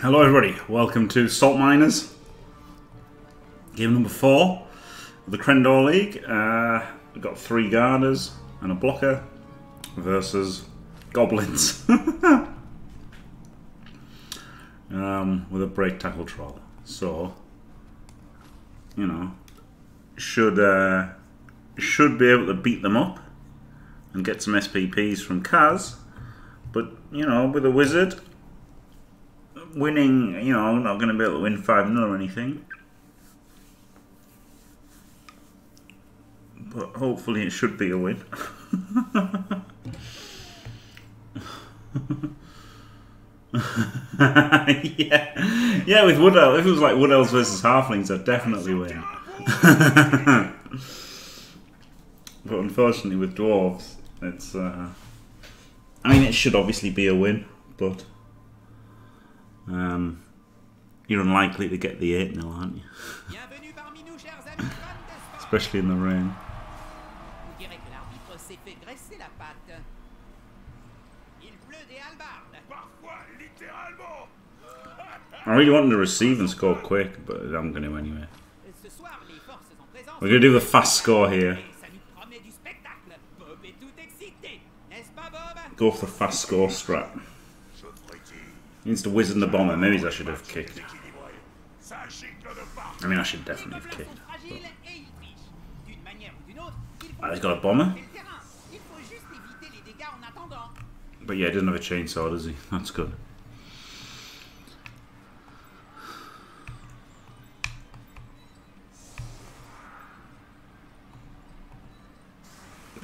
Hello everybody, welcome to Salt Miners. Game number four of the Crendor League. Uh, we've got three guarders and a blocker versus goblins. um, with a break tackle troll. So, you know, should uh, should be able to beat them up and get some SPPs from cas. But, you know, with a wizard, winning, you know, I'm not going to be able to win 5 0 or anything. But hopefully it should be a win. yeah, yeah. With Wood Elves, if it was like Wood Elves versus Halflings, I'd definitely win. but unfortunately, with Dwarves, it's. Uh, I mean, it should obviously be a win, but um, you're unlikely to get the 8 0, aren't you? Especially in the rain. I really wanted to receive and score quick, but I'm going to anyway. We're going to do the fast score here. Go for the fast score strat. Needs to wizard the bomber. Maybe I should have kicked. I mean, I should definitely have kicked. But... Oh, he's got a bomber. But yeah, he doesn't have a chainsaw, does he? That's good.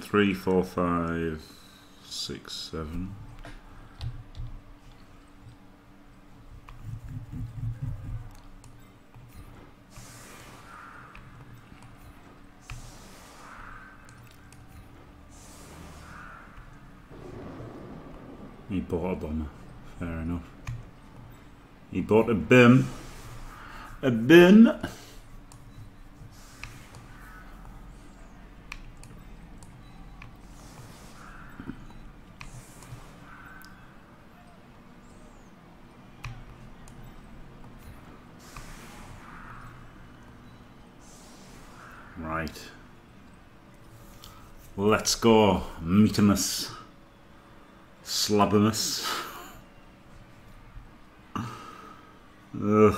Three, four, five, six, seven. Bought a bomber. Fair enough. He bought a BIM. A BIM. Right. Let's go, Meetimus. Slabamus. Ugh.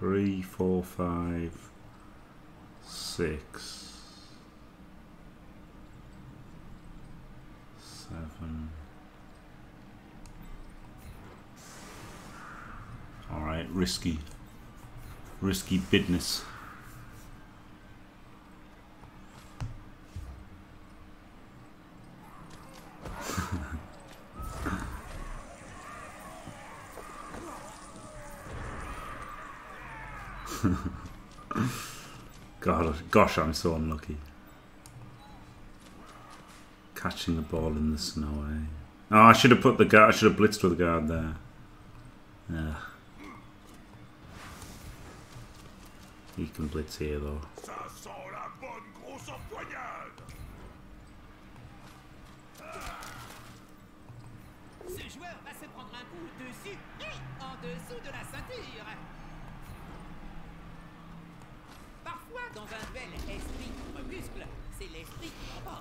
Three, four, five, six, seven. All right, risky risky business. God, gosh, I'm so unlucky. Catching the ball in the snow, eh? Oh, I should have put the guard. I should have blitzed with the guard there. Yeah. You can blitz here though.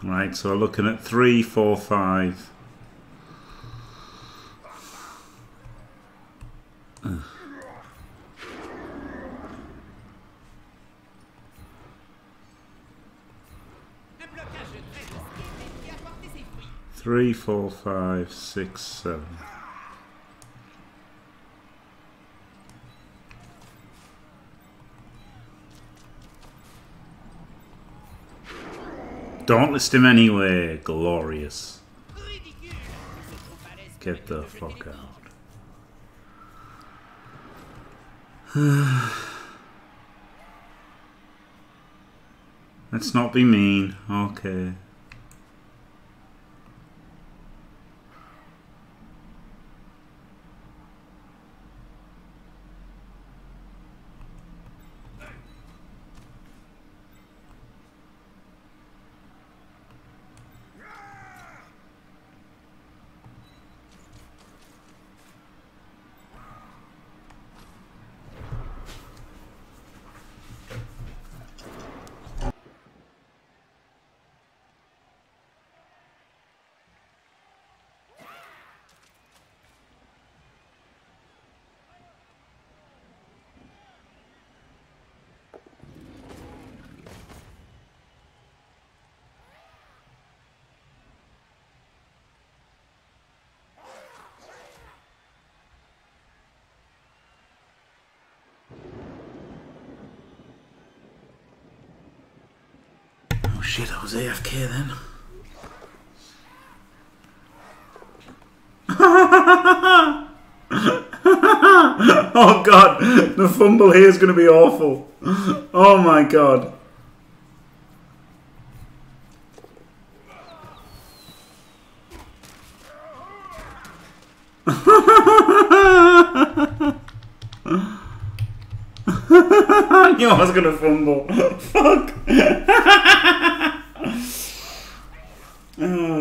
Right, so we're looking at three, four, five. Three, four, five, six, seven. Don't list him anyway. Glorious. Get the fuck out. Let's not be mean. Okay. Shit, I was AFK then. oh god, the fumble here is going to be awful. Oh my god. I knew I was going to fumble. Fuck.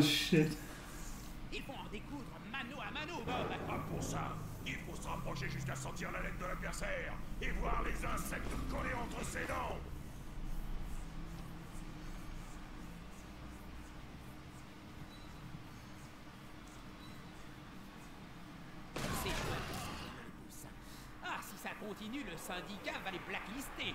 Oh shit. Il faut en découdre mano à mano, Bob. Pas pour ça. Il faut se rapprocher jusqu'à sentir la laine de l'adversaire et voir les insectes coller entre ses dents. Ah, si ça continue, le syndicat va les blacklister.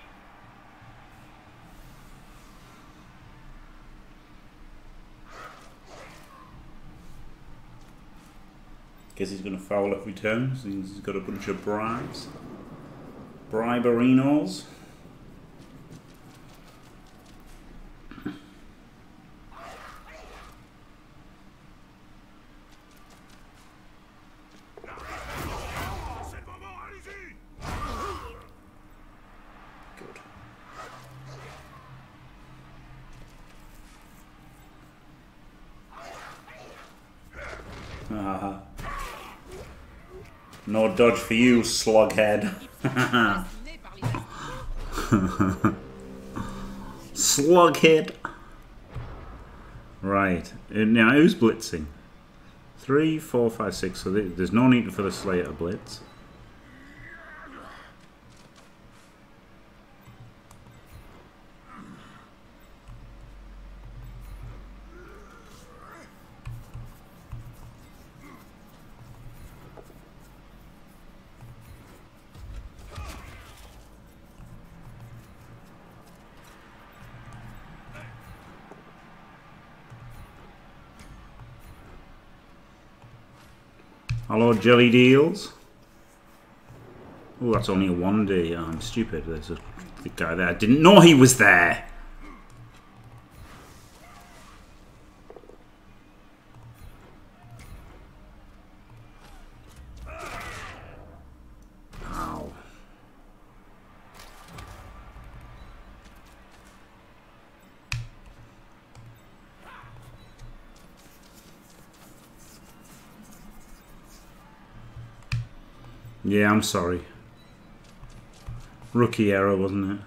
Guess he's going to foul return since he's got a bunch of bribes. Briberinos. No dodge for you, slughead. Slughead. Right. Uh, Now, who's blitzing? Three, four, five, six. So there's no need for the Slayer to blitz. Jelly Deals. Oh, that's only a one day. Oh, I'm stupid. There's a the guy there. I didn't know he was there. Yeah, I'm sorry. Rookie error, wasn't it?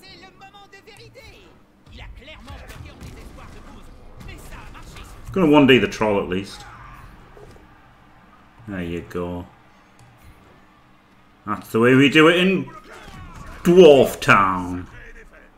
C'est le moment de vérité. Il a clairement bloqué en désespoir de cause. Mais ça a marché. Gonna one day the troll at least. There you go. That's the way we do it in Dwarf Town. Et défait.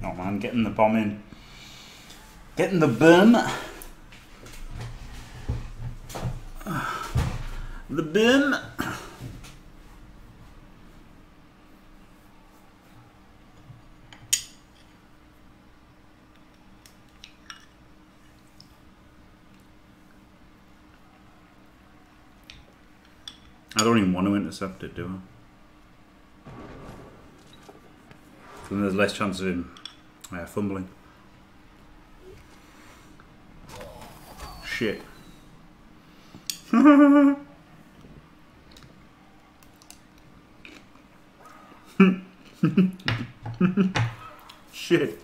Oh man, getting the bomb in. Getting the boom. The boom. I don't even want to intercept it, do I? Then there's less chance of him uh, fumbling. Shit. Shit.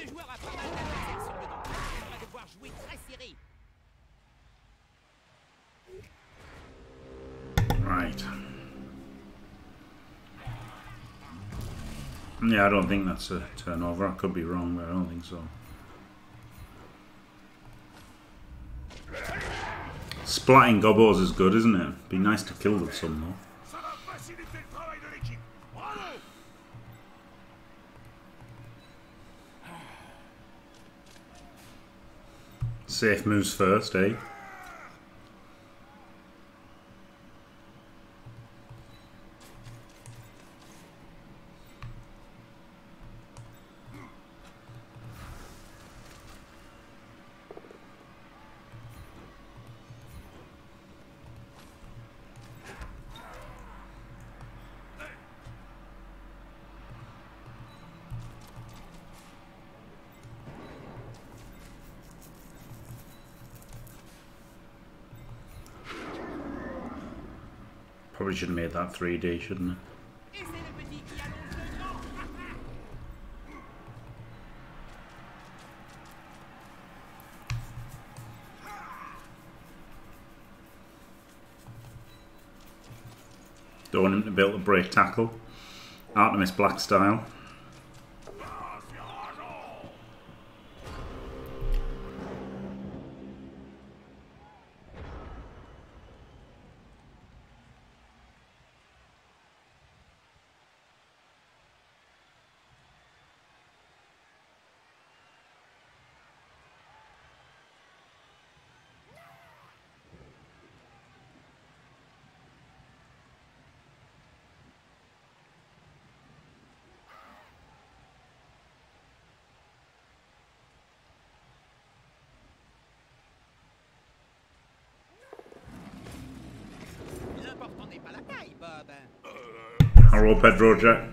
Ce joueur a pas mal d'adversaires sur le dos. Yeah, I don't think that's a turnover. I could be wrong, but I don't think so. Splatting gobos is good, isn't it? Be nice to kill with some though. Safe moves first, eh? Should have made that 3D, shouldn't grand Don't want him to be able to break tackle. Artemis Black style. Hello, Pedro Jack.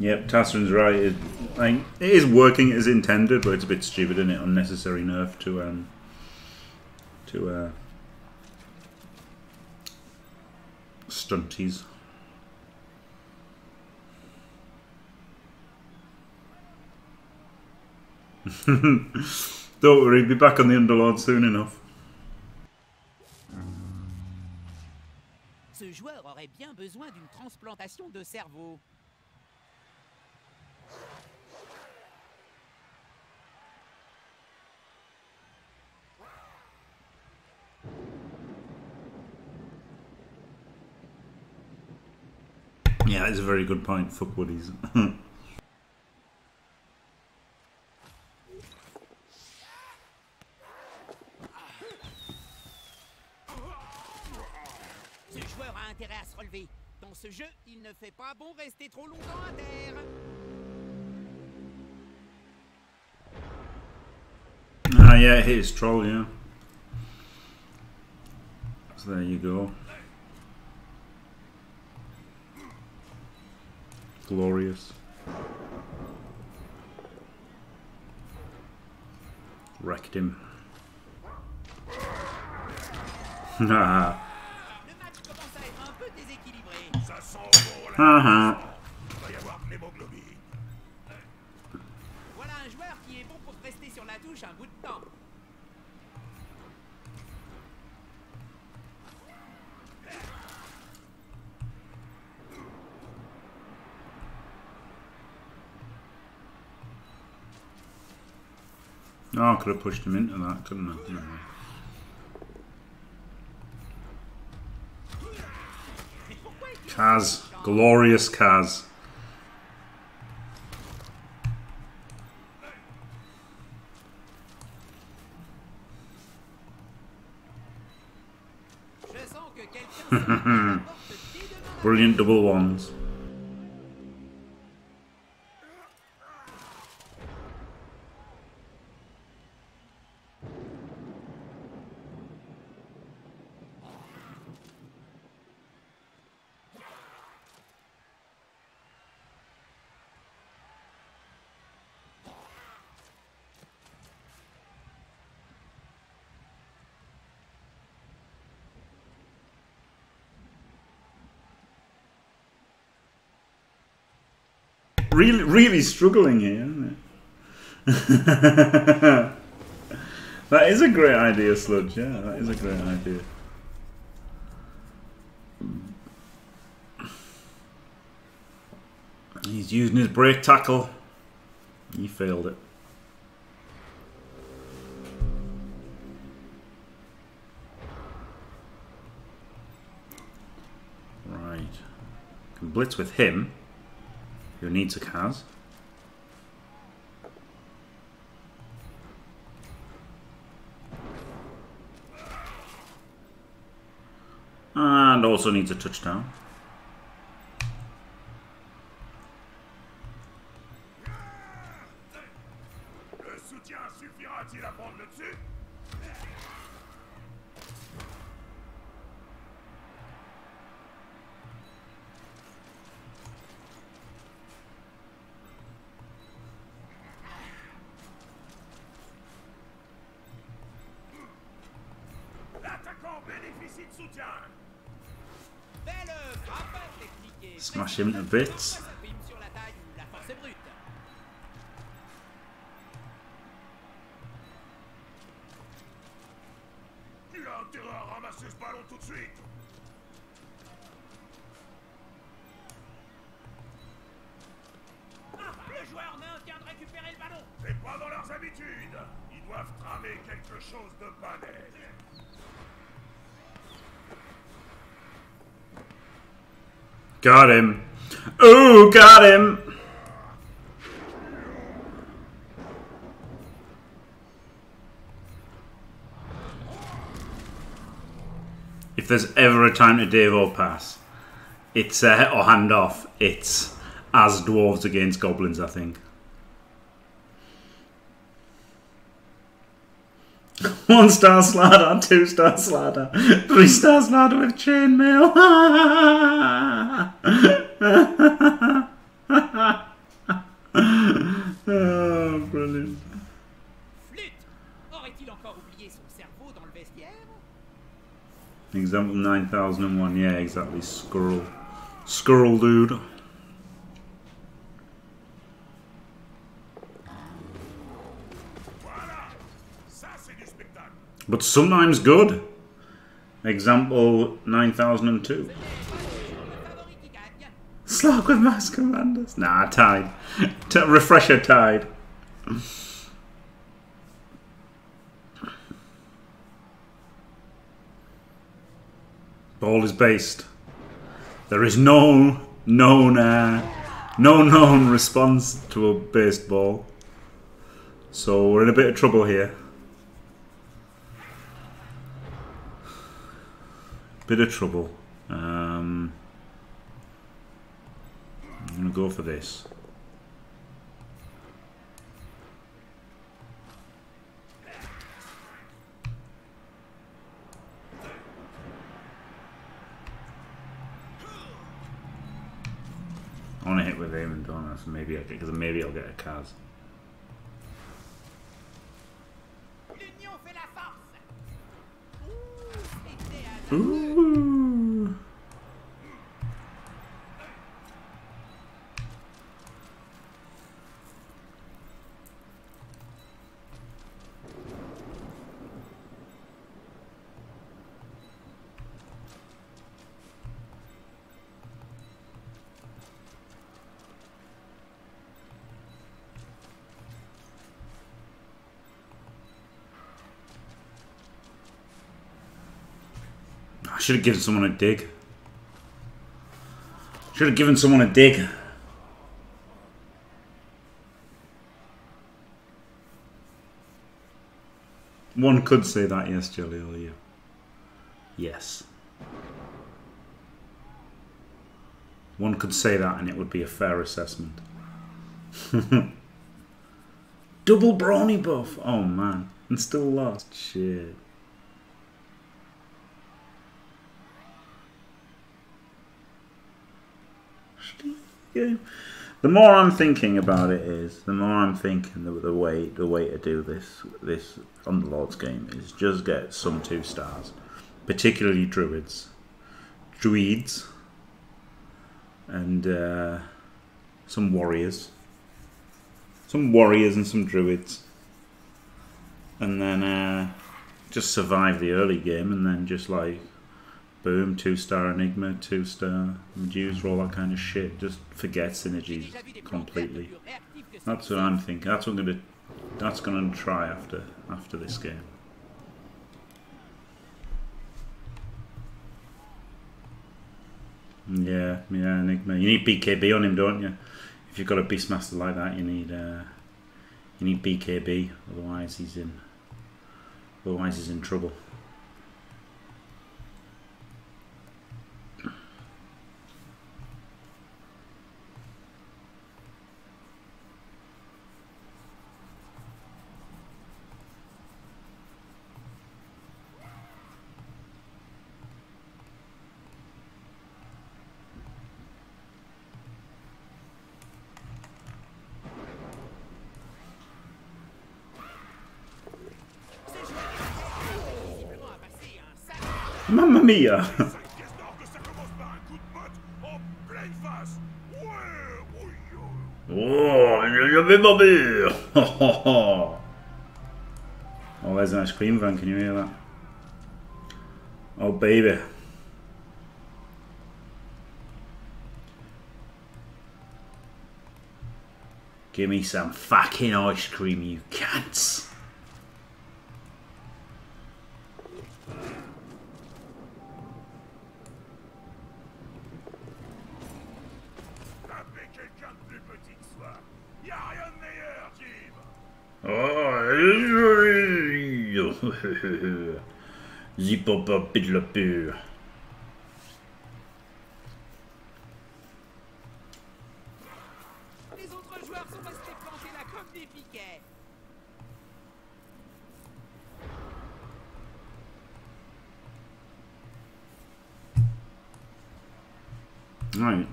Yep, Tassin's right. It, like, it is working as intended, but it's a bit stupid and it unnecessary nerf to um to uh stunties. Don't worry, be back on the Underlord soon enough. Joueur aurait bien besoin d'une transplantation de cerveau. Yeah, it's a very good point. Fuck Woodies. jeu, il ne fait pas bon rester trop longtemps à terre. ah, yeah, it is troll, yeah. So there you go. Glorious. Wrecked him. Haha. temps. Oh, I could have pushed him into that, couldn't I? cas. Glorious cas. Je sens que quelqu'un s'est mis à la porte dès demain matin. Brilliant double ones. Really, really struggling here, that is a great idea, Sludge. Yeah, that is a great idea. He's using his break tackle. He failed it. Right. Can blitz with him, who needs a cas. And also needs a touchdown. De pas net Got him. Ooh, got him. If there's ever a time to Davo pass, it's uh, or hand off. It's as dwarves against goblins, I think. One star slider, two star slider, three star slider with chainmail. oh, brilliant. Flûte Aurait-il encore oublié son cerveau dans le vestiaire Example 9001, yeah, exactly. Squirrel. Squirrel dude. Voilà Ça, c'est du spectacle But sometimes good. Example 9002. Slug with mass commanders. Nah, tied. T- refresher tied. Ball is based. There is no known, uh, no known response to a based ball. So we're in a bit of trouble here. Bit of trouble. Um, I'm gonna go for this. I want to hit with aim and donut, so maybe I because maybe I'll get a cas. L'union fait la force. Ouh, c'était un Ooh. Should have given someone a dig. Should have given someone a dig. One could say that, yes, or you. Yes. One could say that and it would be a fair assessment. Double brawny buff! Oh man. And still lost. Shit. The more I'm thinking about it is, the more I'm thinking the, the way the way to do this this on the Lord's game is just get some two stars, particularly druids, druids, and uh, some warriors, some warriors and some druids, and then uh, just survive the early game and then just like Boom, two star Enigma, two star Medusa, all that kind of shit. Just forget synergies completely. That's what I'm thinking. That's what I'm gonna. That's gonna try after after this game. Yeah, yeah, Enigma. You need BKB on him, don't you? If you've got a Beastmaster like that, you need uh, you need BKB. Otherwise, he's in. Otherwise, he's in trouble. Oui oh. J'avais ma mère! Oh, there's an ice cream van, can you hear that? Oh, baby. Give me some fucking ice cream, you cunts! Zip up up de la pure. Les autres joueurs sont restés plantés là comme des piquets. Right.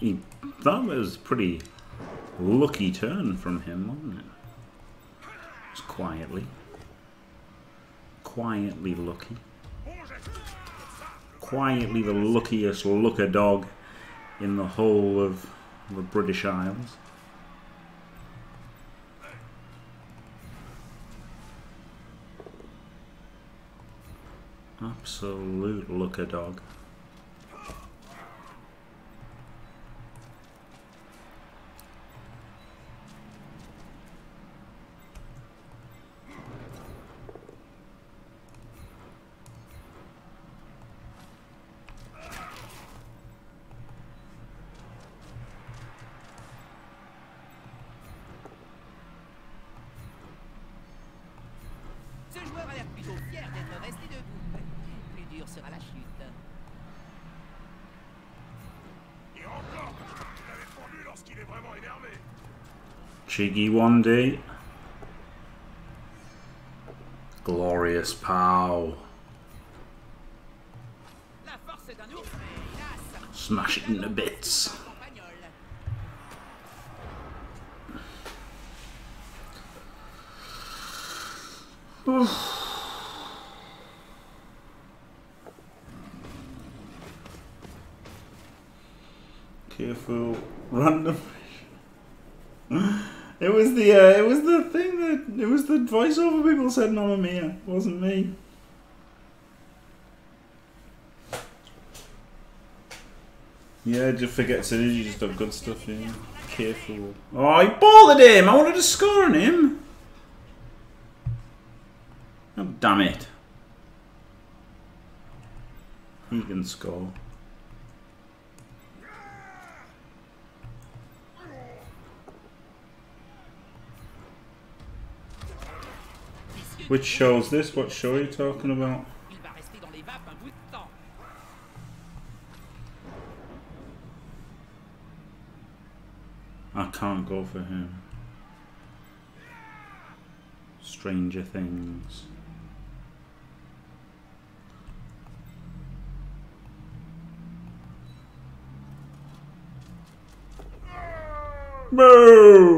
He, that was a pretty lucky turn from him, wasn't it? Just quietly. Quietly lucky. Quietly the luckiest looker dog in the whole of the British Isles. Absolute looker dog. Cheeky one day. Glorious pow. Smash it into bits. Careful. Random. It was the uh, it was the thing that it was the voiceover people said Mamma Mia. It wasn't me. Yeah, just forget synergy, you just have good stuff, yeah. Careful. Oh, he bothered him! I wanted to score on him! Oh, damn it. He can score. Which show's this? What show are you talking about? I can't go for him. Stranger Things. Boo!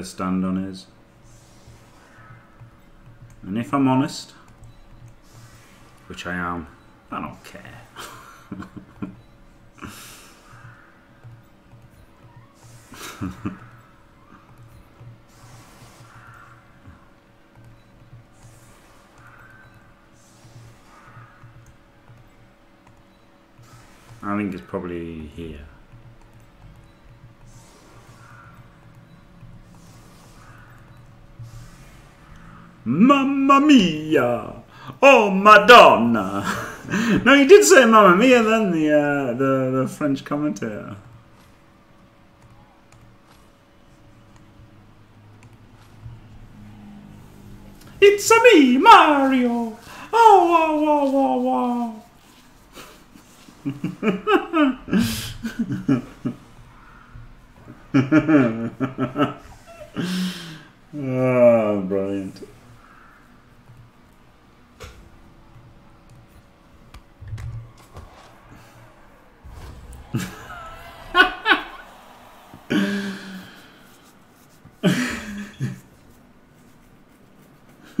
to stand on is. And if I'm honest, which I am, I don't care. I think it's probably here. Mamma mia! Oh Madonna! no, you did say Mamma mia then the uh, the the French commentator. It's a me, Mario. Oh wow wow wow wow. Oh, brilliant.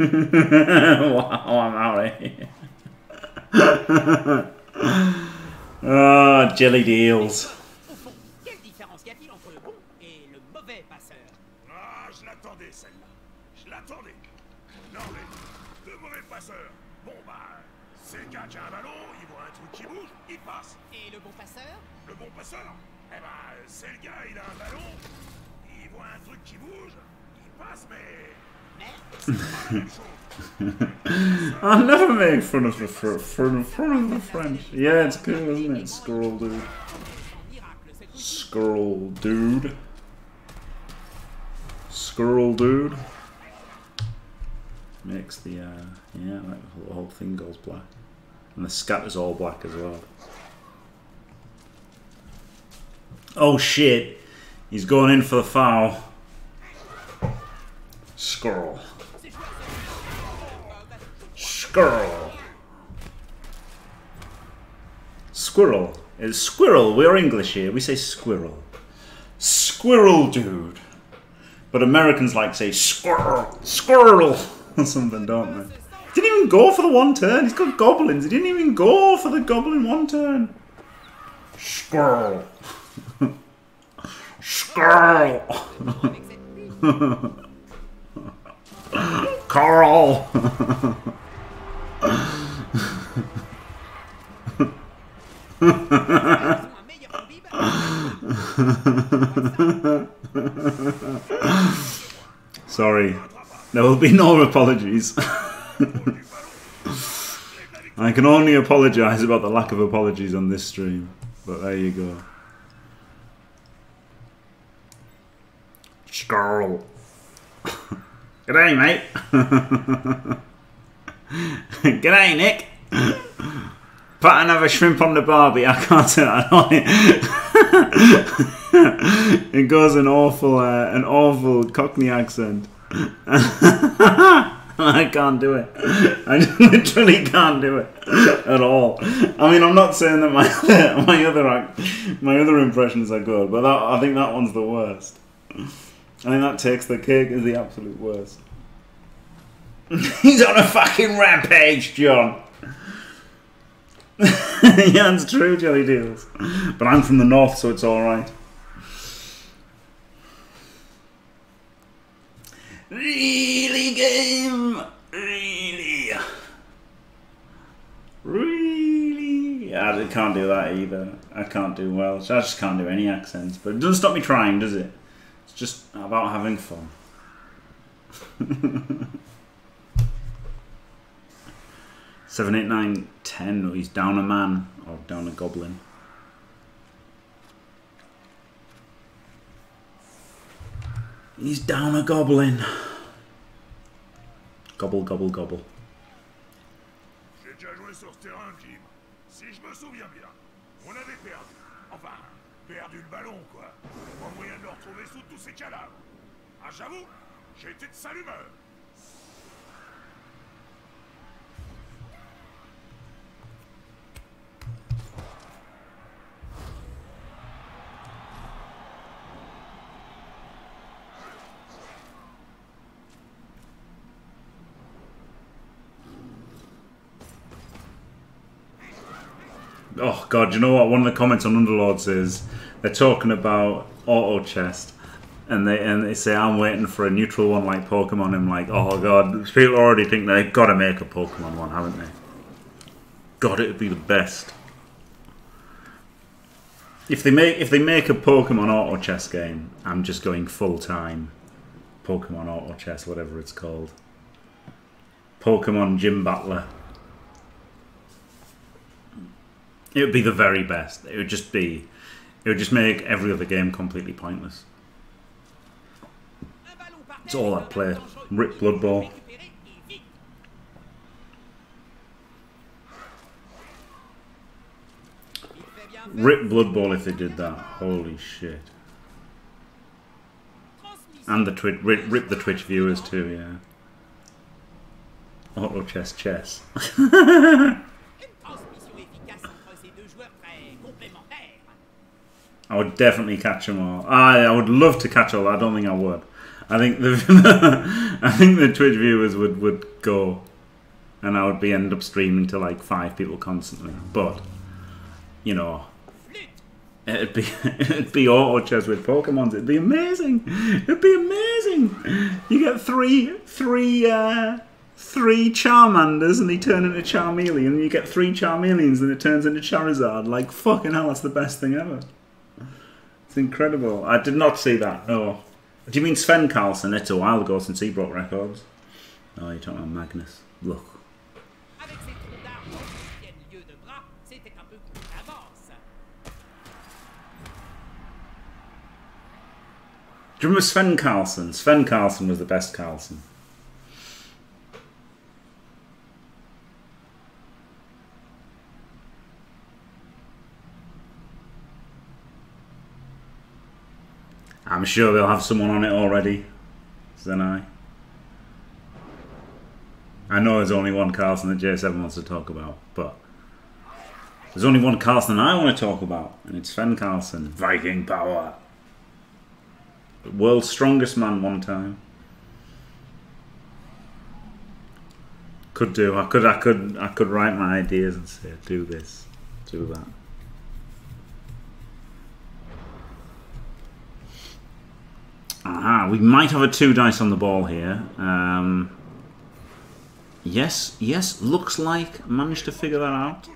wow, I'm out of here. Ah, jelly deals. Au fond, quelle différence y a-t-il entre le bon et le mauvais passeur? Ah, je l'attendais celle-là. Je l'attendais. Non mais, de mauvais passeurs. Bon bah, c'est le gars qui a un ballon, il voit un truc qui bouge, il passe. Et le bon passeur? Le bon passeur, eh ben, c'est le gars, il a un ballon, il voit un truc qui bouge, il passe, mais I'll never make fun of the fr- French. Yeah, it's cool, isn't it? Squirrel dude. Squirrel dude. Scroll dude. Makes the uh yeah, like the whole thing goes black. And the scatter's all black as well. Oh shit. He's going in for the foul. Squirrel. Squirrel. Squirrel. It's squirrel. We're English here. We say squirrel. Squirrel dude. But Americans like say squirrel. Squirrel. Or something, don't they? Didn't even go for the one turn. He's got goblins. He didn't even go for the goblin one turn. Squirrel. Squirrel. Carl. Sorry. There will be no apologies. I can only apologise about the lack of apologies on this stream. But there you go. Squirrel. G'day, mate. G'day, Nick. Put another shrimp on the barbie. I can't say that. it goes an awful, uh, an awful Cockney accent. I can't do it. I literally can't do it at all. I mean, I'm not saying that my my other my other impressions are good, but that, I think that one's the worst. I think that takes the cake as the absolute worst. He's on a fucking rampage, John. yeah, it's true, Jelly Deals. But I'm from the north, so it's alright. Really, game? Really? Really? I can't do that either. I can't do Welsh. I just can't do any accents. But it doesn't stop me trying, does it? Just about having fun. Seven, eight, nine, ten. Oh, he's down a man or down a goblin. He's down a goblin. Gobble, gobble, gobble. J'ai déjà joué sur terrain, Jim. Si je me souviens bien, on avait perdu. Enfin, perdu le ballon, quoi. Tous ces. Ah, j'avoue, j'ai été de sale humeur. Oh god, you know what? One of the comments on Underlords is they're talking about auto chest, and they and they say I'm waiting for a neutral one like Pokemon. I'm like, oh god, people already think they've got to make a Pokemon one, haven't they? God, it would be the best. If they make if they make a Pokemon auto chess game, I'm just going full time. Pokemon auto chess, whatever it's called. Pokemon Gym Battler. It would be the very best. It would just be. It would just make every other game completely pointless. It's all un play. Rip Blood Bowl. Rip Blood Bowl if they did that. Holy shit. And the Twitch. Rip, rip the Twitch viewers too, yeah. Auto chess chess. I would definitely catch them all. I, I would love to catch all. I don't think I would. I think the I think the Twitch viewers would, would go, and I would be end up streaming to like five people constantly. But you know, it'd be it'd be auto chess with Pokemons. It'd be amazing. It'd be amazing. You get three three uh, three Charmanders and they turn into Charmeleon. And you get three Charmeleons and it turns into Charizard. Like fucking hell, that's the best thing ever. It's incredible. I did not see that. No. Do you mean Sven Carlson? It's a while ago since he broke records. Oh, you're talking about Magnus. Look. Do you remember Sven Carlson? Sven Carlson was the best Carlson. I'm sure they'll have someone on it already. Then I. I know there's only one Carlson that J7 wants to talk about, but there's only one Carlson I want to talk about, and it's Sven Carlson. Viking power. World's strongest man one time. Could do. I could. I could. I could write my ideas and say, do this, do that. We might have a two dice on the ball here. Um, yes, yes, looks like managed to figure that out.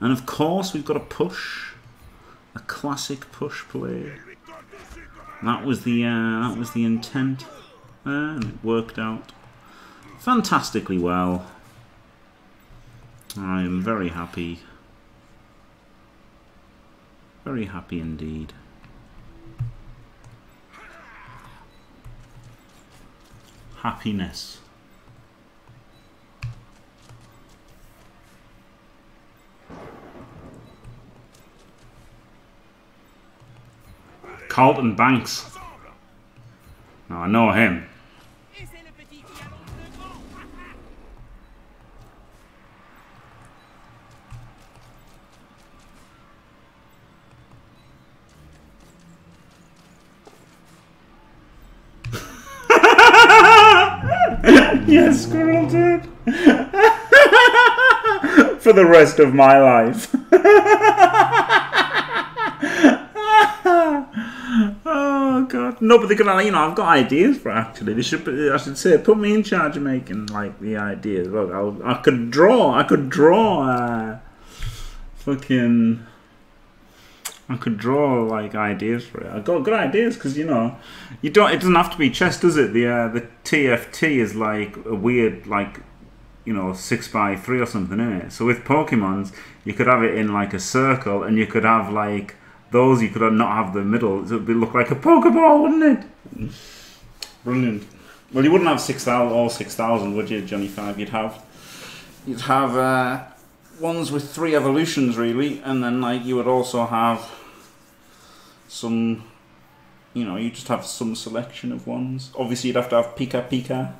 And of course, we've got a push, a classic push play. That was the uh, that was the intent, uh, and it worked out fantastically well. I am very happy, very happy indeed. Happiness. Carlton Banks. Now I know him. Yes, Squirrel did. For the rest of my life. oh god. No, but they're gonna, you know, I've got ideas for actually. They should, I should say, put me in charge of making like the ideas. Look, I'll, I could draw. I could draw. Uh, fucking. I could draw like ideas for it. I got good ideas because you know, you don't. It doesn't have to be chess, does it? The uh, the TFT is like a weird like, you know, six by three or something in it. So with Pokemon's, you could have it in like a circle, and you could have like those. You could not have the middle. It would look like a Pokeball, wouldn't it? Brilliant. Well, you wouldn't have six thousand all six thousand, would you, Johnny Five? You'd have, you'd have. Uh, ones with three evolutions really, and then like you would also have some, you know, you just have some selection of ones. Obviously, you'd have to have Pika Pika,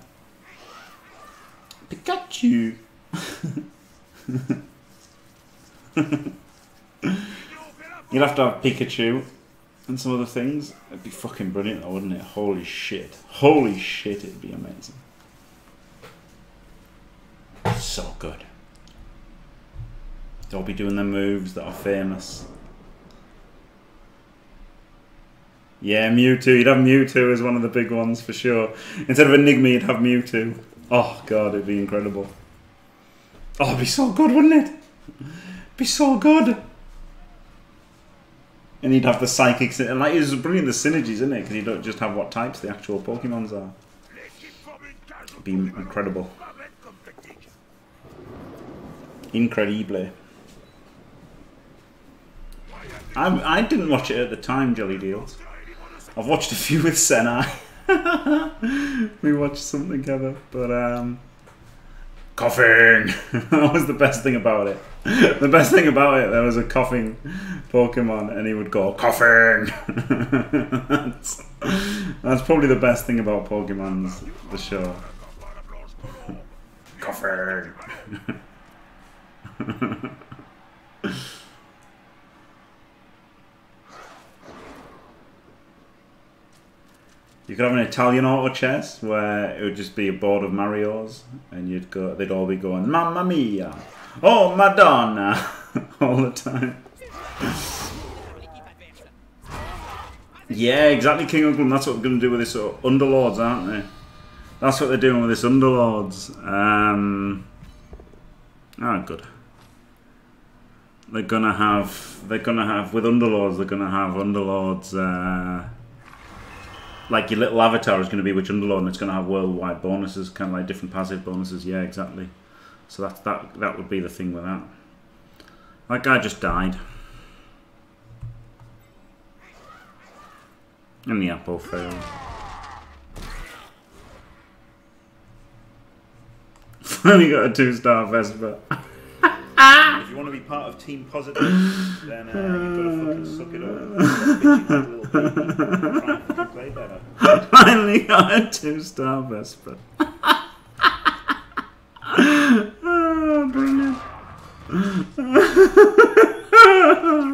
Pikachu. You'd have to have Pikachu and some other things. It'd be fucking brilliant, though, wouldn't it? Holy shit! Holy shit! It'd be amazing. So good. They'll be doing the moves that are famous. Yeah, Mewtwo. You'd have Mewtwo as one of the big ones for sure. Instead of Enigma, you'd have Mewtwo. Oh god, it'd be incredible. Oh, it'd be so good, wouldn't it? It'd be so good. And you'd have the psychics, and like it's brilliant the synergies, isn't it? Because you don't just have what types the actual Pokemons are. It'd be incredible. Incredible. I, I didn't watch it at the time, Jelly Deals. I've watched a few with Senai. we watched something together, but um, coughing. that was the best thing about it. The best thing about it, there was a coughing Pokemon, and he would go coughing. that's, that's probably the best thing about Pokemon's the show. Coughing. You could have an Italian auto chess where it would just be a board of Mario's, and you'd go. They'd all be going "Mamma mia!" "Oh Madonna!" all the time. Yeah, exactly, King Uncle. That's what we're going to do with this sort of Underlords, aren't they? That's what they're doing with this Underlords. Um, oh, good. They're gonna have. They're gonna have with Underlords. They're gonna have Underlords. Uh, like your little avatar is going to be which Underlord, and it's going to have worldwide bonuses, kind of like different passive bonuses. Yeah, exactly. So that that that would be the thing with that. That guy just died. And the apple failed. Finally got a two star Vespa. if you want to be part of Team Positive, then uh, you've got to fucking suck it up. Bitching like little baby. Try play better. Finally got a two star Vespa. oh, brilliant. On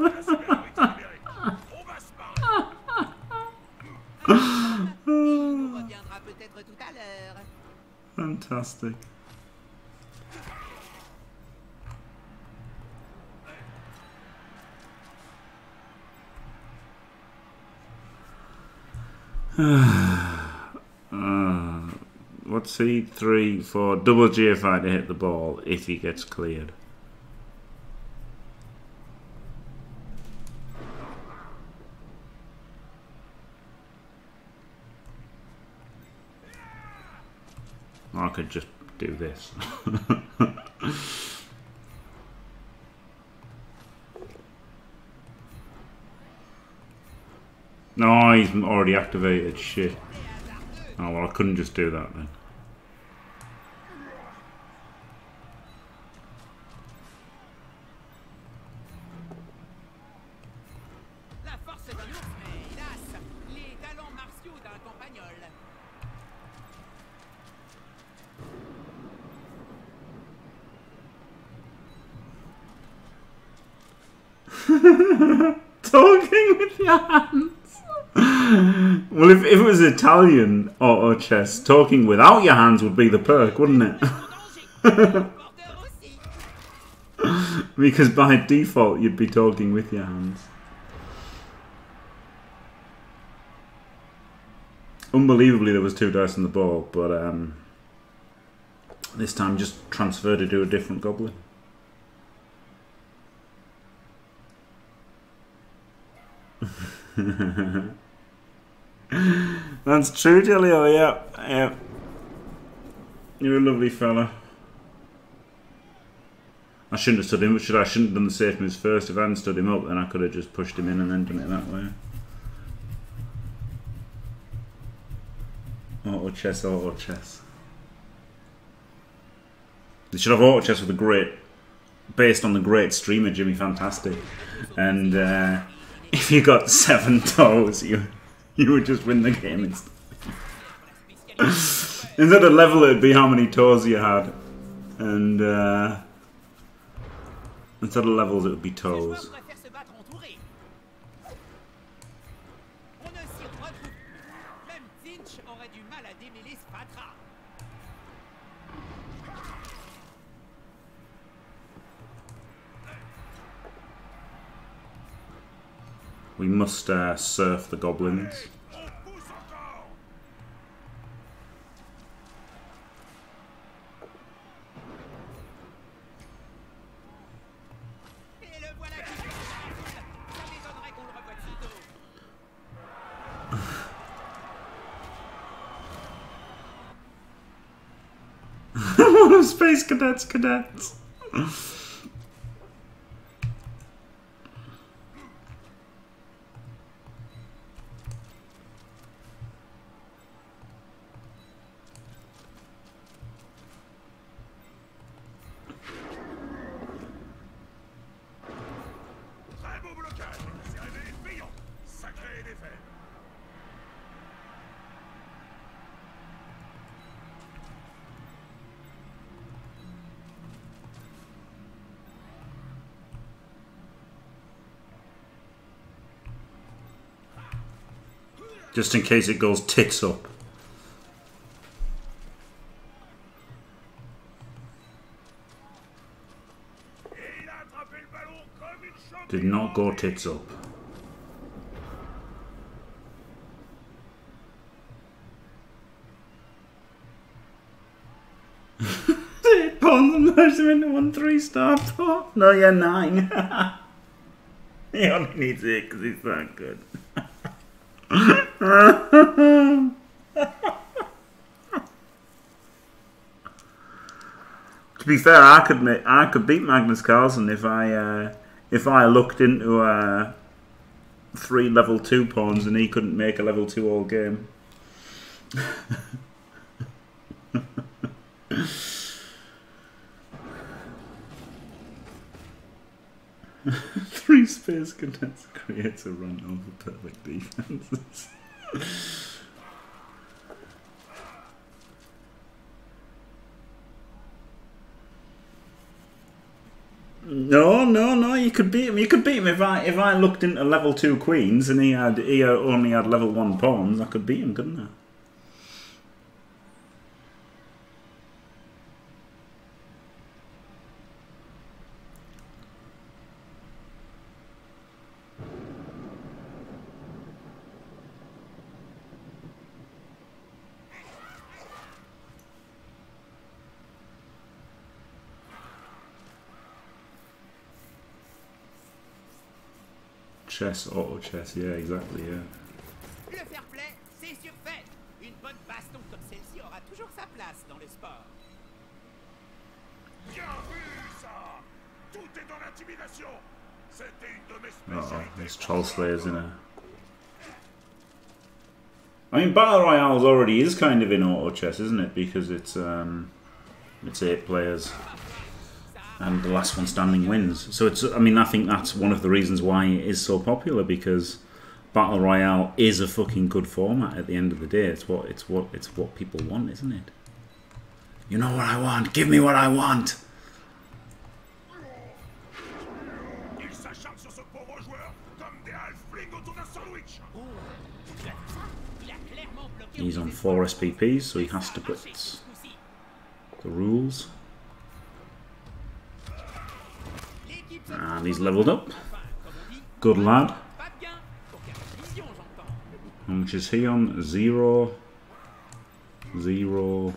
va se marrer. On reviendra peut-être tout à l'heure. Fantastic. Uh, what's he? Three, four, double GFI to hit the ball if he gets cleared. I could just do this. no, he's already activated. Shit. Oh well, I couldn't just do that then. If, it was Italian auto chess, talking without your hands would be the perk, wouldn't it? Because by default, you'd be talking with your hands. Unbelievably, there was two dice on the ball, but um, this time just transferred it to a different goblin. That's true, Jelio. Yeah, yeah. You're a lovely fella. I shouldn't have stood him. Should I? I shouldn't have done the safe moves first. If I hadn't stood him up, then I could have just pushed him in and then done it that way. Auto chess, auto chess. They should have auto chess with a great, based on the great streamer Jimmy Fantastic, and uh, if you got seven toes, you you would just win the game. Instead of level, it'd be how many toes you had, and uh, instead of levels, it would be toes. We must uh, surf the goblins. On pousse encore Just in case it goes tits up. Did not go tits up. And merge one three star. No, you're nine. he only needs eight because he's that good. to be fair, I could make, I could beat Magnus Carlsen if I uh, if I looked into uh, three level two pawns and he couldn't make a level two all game. Three space cadets creates a run over perfect defenses. No, no, no. You could beat him. You could beat him if I if I looked into level two queens and he had he only had level one pawns. I could beat him, couldn't I? Chess, auto chess. Yeah, exactly. Yeah. Le fair play, c'est surfait. Une bonne baston comme celle-ci aura toujours sa place dans le sport. Bien vu, ça Tout est dans l'intimidation C'était une de mes oh, spécialités. there's troll slayers in there. I mean, battle royales already is kind of in auto chess, isn't it? Because it's um, it's eight players, and the last one standing wins. So it's. I mean, I think that's one of the reasons why it is so popular because battle royale is a fucking good format. At the end of the day, it's what it's what it's what people want, isn't it? You know what I want. Give me what I want. He's on four. SPPs, so he has to put the rules. And he's leveled up. Good lad. How much is he on? Zero. Zero.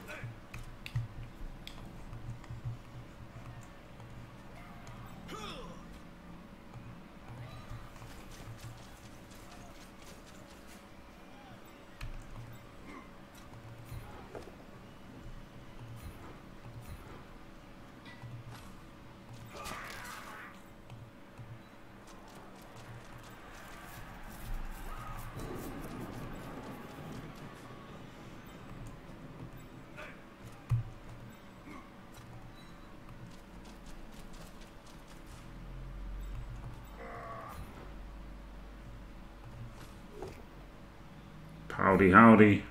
Place.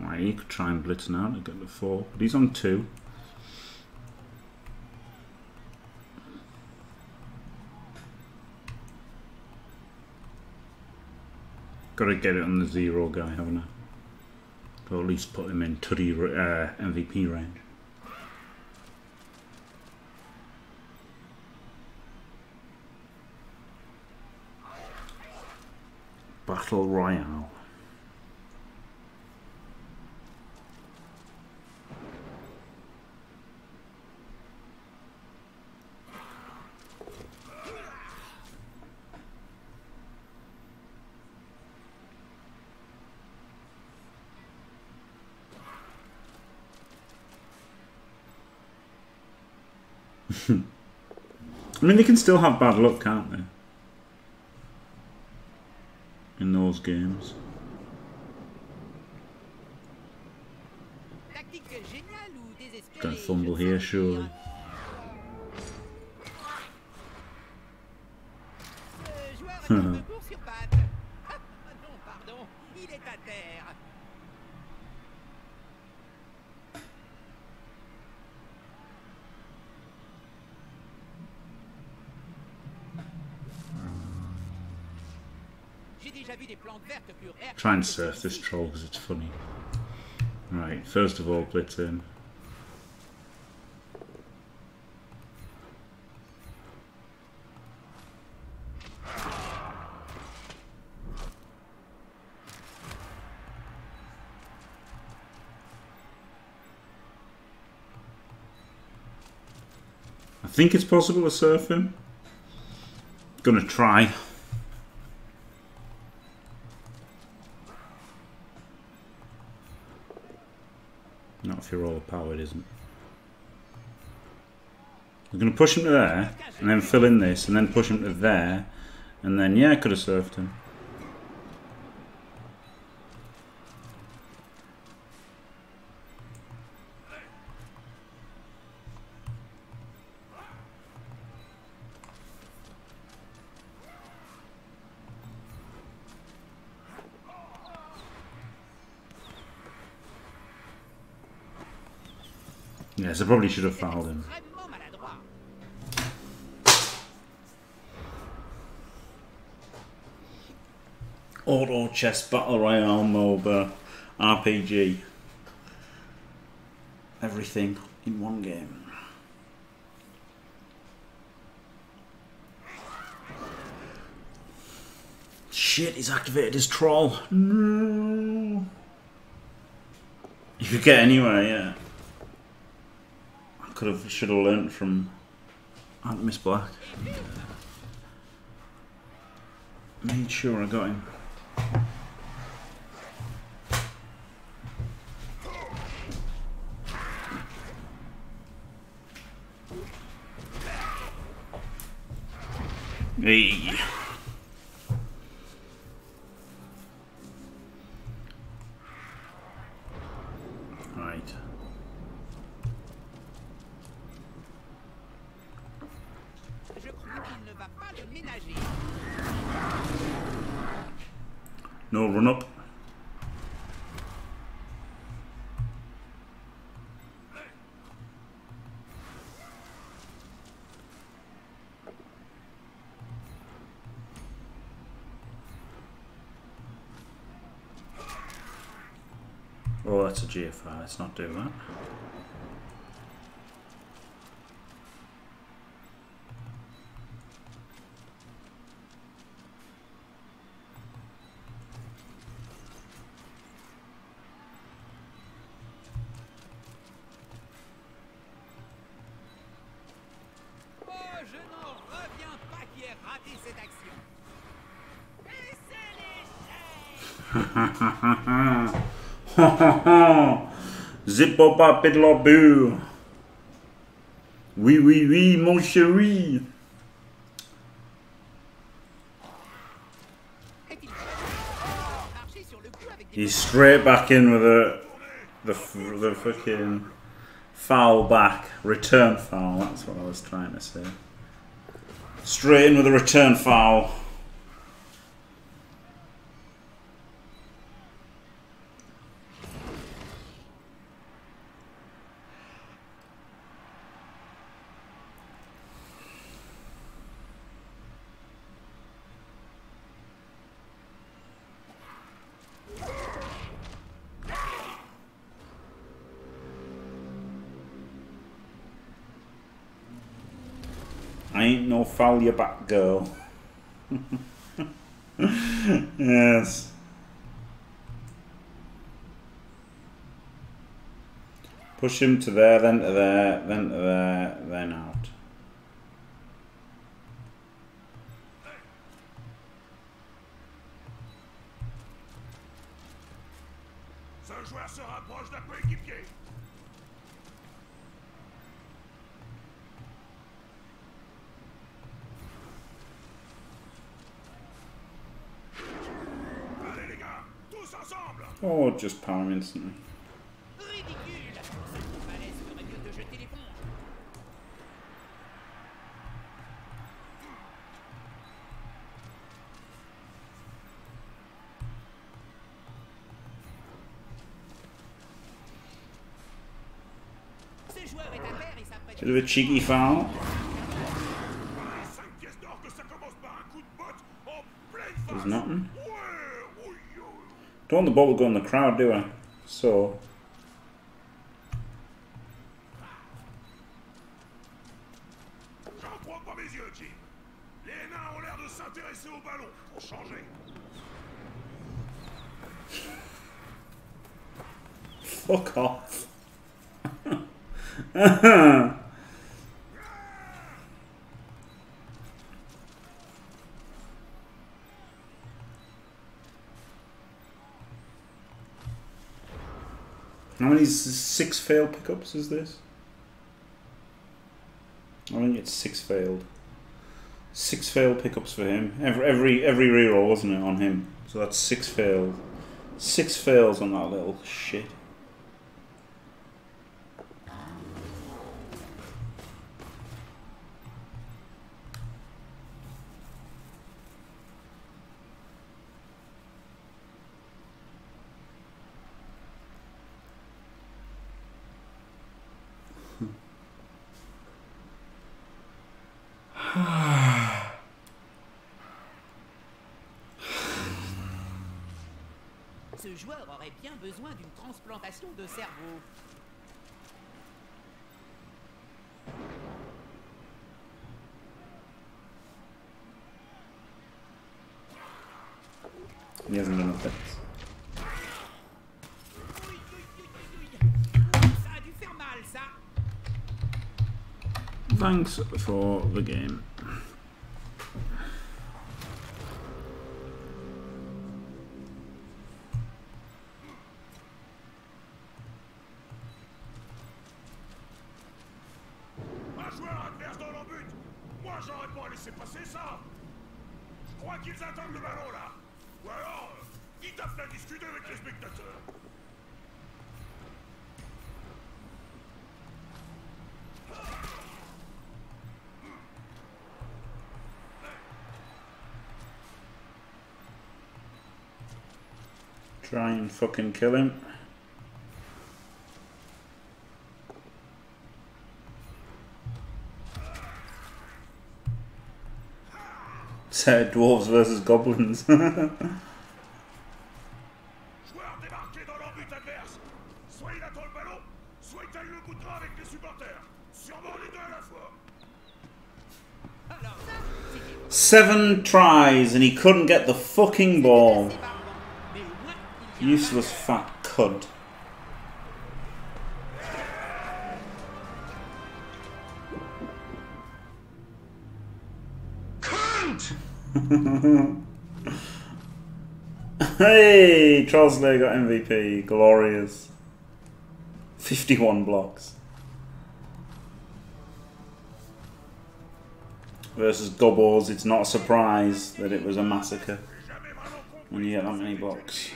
Right, he could try and blitz now to get the four, but he's on two. Got to get it on the zero guy, haven't I? Or at least put him in Tuddy uh, MVP range. Battle Royale. I mean, they can still have bad luck, can't they? In those games. Tactique géniale ou désespérée Don't fumble here, surely. Try and surf this troll because it's funny. Right, first of all, blitz in. I think it's possible to surf him. Gonna try. Going to push him to there, and then fill in this, and then push him to there, and then, yeah, I could have surfed him. Yes, I probably should have fouled him. Auto chess battle royale MOBA uh, RPG. Everything in one game. Shit, he's activated his troll. No. You could get anywhere, yeah. I could have, should have learnt from Aunt Miss Black. Made sure I got him. Hey. Right. Je crois qu'il ne va pas le ménager. No run up. Oh, Let's not do that. Zippo Papidlo Boo. Oui, oui, oui, mon chéri. He's straight back in with the, the, the fucking foul back. Return foul, that's what I was trying to say. Straight in with a return foul. I ain't no foul your back girl. yes. Push him to there, then to there, then to there, then out. Ce joueur se rapproche d'un coéquipier. Allez les gars, tous ensemble Oh, just power him instantly. Ridicule Ce coup balèze ferait mieux de jeter l'éponge. Ce joueur est à terre et s'apprête Bit of a cheeky foul. The go in the crowd, do I? So, J'en crois pas mes yeux, Jim. Les nains ont l'air de s'intéresser au ballon pour changer. fuck off. How many six failed pickups is this? I think it's six failed. Six failed pickups for him. Every every every reroll wasn't it on him? So that's six failed. Six fails on that little shit. Ce joueur aurait bien besoin d'une transplantation de cerveau. He hasn't done a bit. Oui, oui, oui, oui, oui. Ça a dû faire mal, ça. Thanks for the game. Try and fucking kill him. Said dwarves versus goblins. Seven tries and he couldn't get the fucking ball. Useless fat cunt. Hey, Charles Lay got MVP. Glorious. 51 blocks. Versus Gobbles, it's not a surprise that it was a massacre J'ai jamais vraiment compris when you get that many blocks.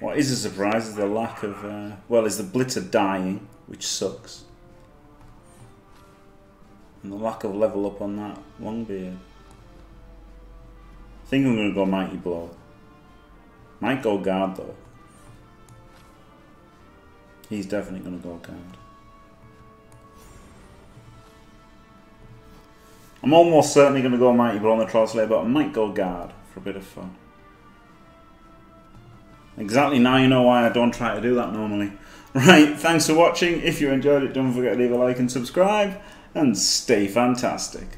What is a surprise is the lack of, uh, well, is the Blitzer dying, which sucks. And the lack of level up on that Longbeard. I think I'm going to go Mighty Blow. Might go guard though. He's definitely going to go guard. I'm almost certainly going to go Mighty Blow on the Troll Slayer, but I might go guard for a bit of fun. Exactly, now you know why I don't try to do that normally. Right, thanks for watching. If you enjoyed it, don't forget to leave a like and subscribe, and stay fantastic.